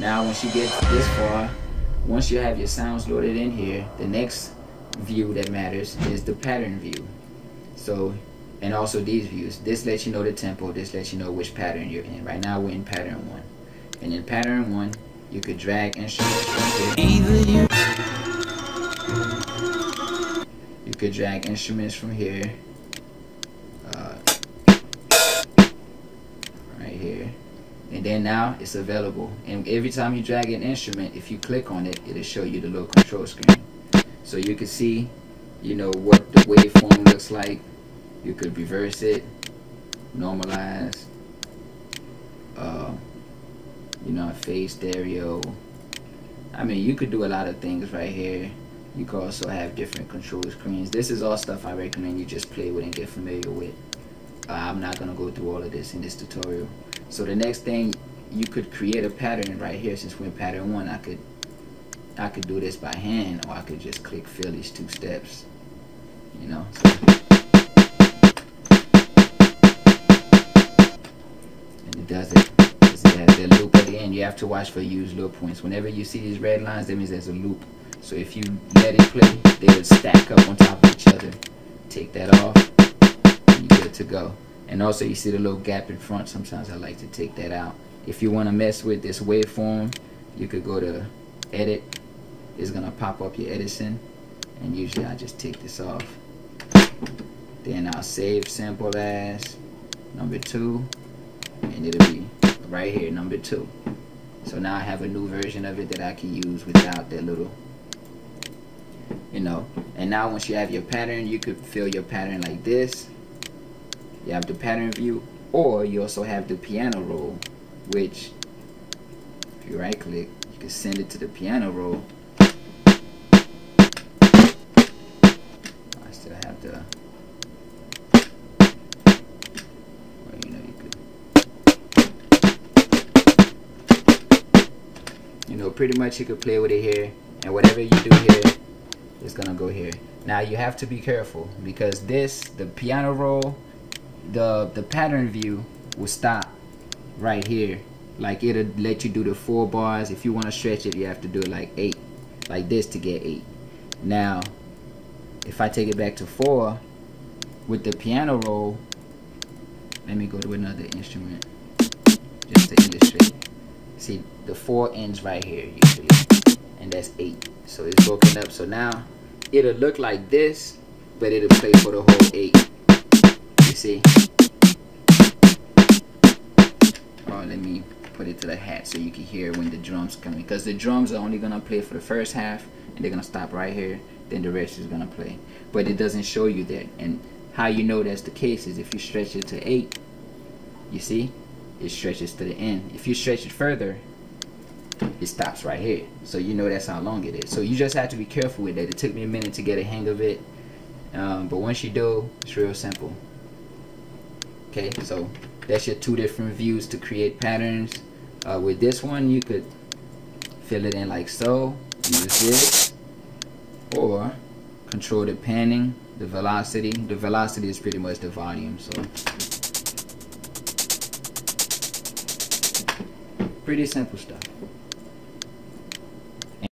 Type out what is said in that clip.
Now once you get this far, once you have your sounds loaded in here, the next view that matters is the pattern view. So, and also these views. This lets you know the tempo, this lets you know which pattern you're in. Right now we're in pattern one. And in pattern one, you could drag instruments from here. You could drag instruments from here. And then now it's available. And every time you drag an instrument, if you click on it, it'll show you the little control screen. So you can see, you know, what the waveform looks like. You could reverse it, normalize, uh, you know, phase stereo. I mean, you could do a lot of things right here. You could also have different control screens. This is all stuff I recommend you just play with and get familiar with. Uh, I'm not going to go through all of this in this tutorial. So the next thing, you could create a pattern right here. Since we're in pattern one, I could I could do this by hand or I could just click fill these two steps. You know. So, and it does it. It has the loop at the end. You have to watch for use loop points. Whenever you see these red lines, that means there's a loop. So if you let it play, they will stack up on top of each other. Take that off, and you're good to go. And also you see the little gap in front. Sometimes I like to take that out. If you want to mess with this waveform, you could go to edit. It's going to pop up your Edison. And usually I just take this off. Then I'll save sample as number two. And it'll be right here, number two. So now I have a new version of it that I can use without that little, you know. And now once you have your pattern, you could fill your pattern like this you have the pattern view or you also have the piano roll which if you right click you can send it to the piano roll. I still have the well, you know you could you know pretty much you could play with it here and whatever you do here is gonna go here. Now you have to be careful because this the piano roll the the pattern view will stop right here. Like it'll let you do the four bars. If you want to stretch it you have to do it like eight like this to get eight. Now if I take it back to four with the piano roll let me go to another instrument just to illustrate. See the four ends right here usually and that's eight. So it's broken up. So now it'll look like this but it'll play for the whole eight see. Oh let me put it to the hat so you can hear when the drums come because the drums are only gonna play for the first half and they're gonna stop right here then the rest is gonna play. But it doesn't show you that. And how you know that's the case is if you stretch it to 8 you see? It stretches to the end. If you stretch it further it stops right here. So you know that's how long it is. So you just have to be careful with that. It took me a minute to get a hang of it. Um, but once you do it's real simple okay so that's your two different views to create patterns. Uh, with this one you could fill it in like so use this or control the panning the velocity. The velocity is pretty much the volume so. Pretty simple stuff